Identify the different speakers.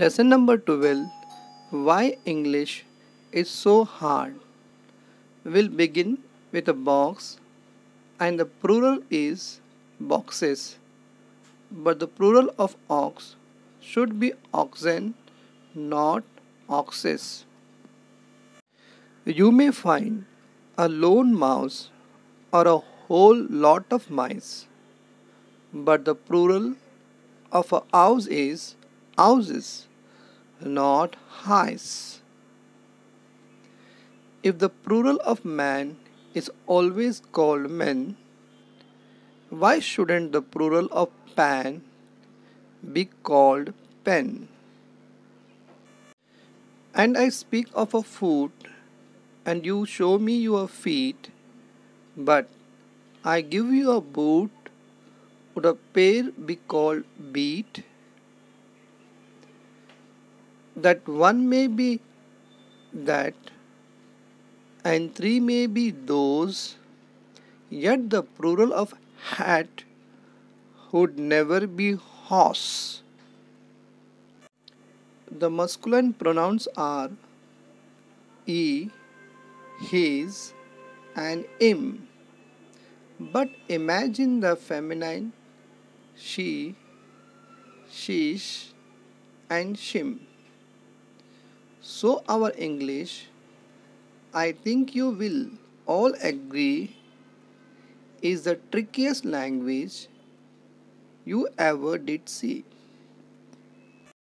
Speaker 1: Lesson number 12 Why English is so hard. We'll begin with a box and the plural is boxes. But the plural of ox should be oxen, not oxes. You may find a lone mouse or a whole lot of mice, but the plural of a house is houses, not highs. If the plural of man is always called men, why shouldn't the plural of pan be called pen? And I speak of a foot, and you show me your feet, but I give you a boot, would a pair be called beet? That one may be that, and three may be those, yet the plural of hat would never be horse. The masculine pronouns are e, his, and him. But imagine the feminine she, sheesh, and shim. So, our English, I think you will all agree, is the trickiest language you ever did see.